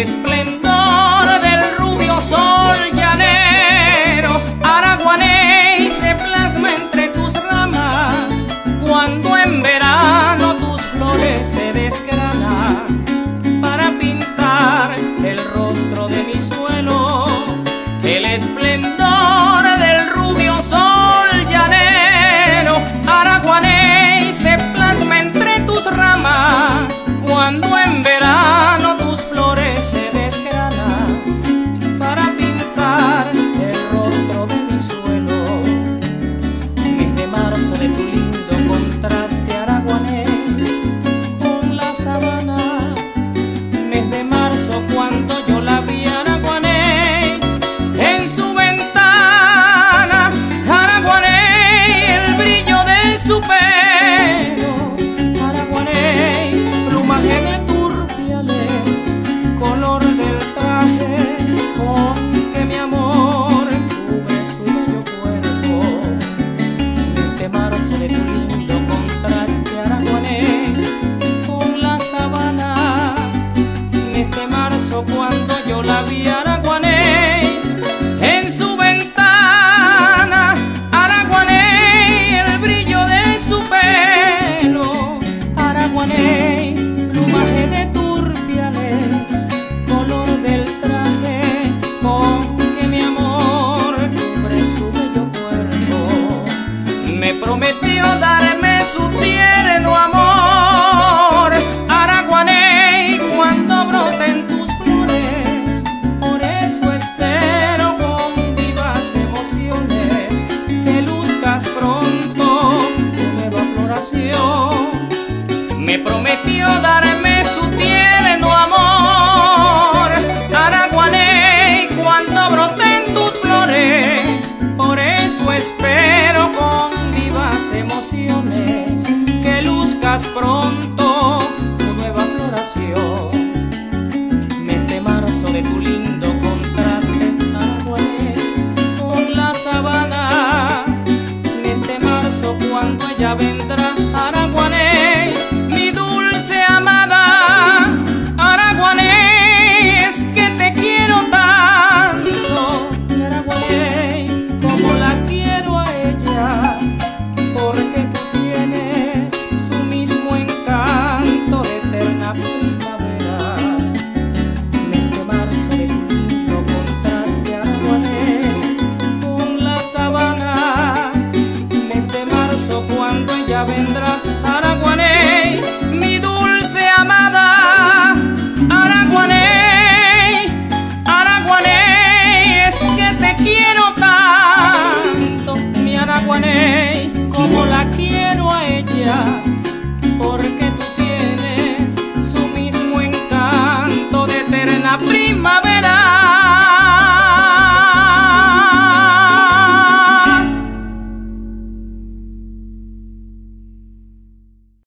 this me prometió darme su tierno amor. Caraguané, cuando broten tus flores, por eso espero con vivas emociones que luzcas pronto.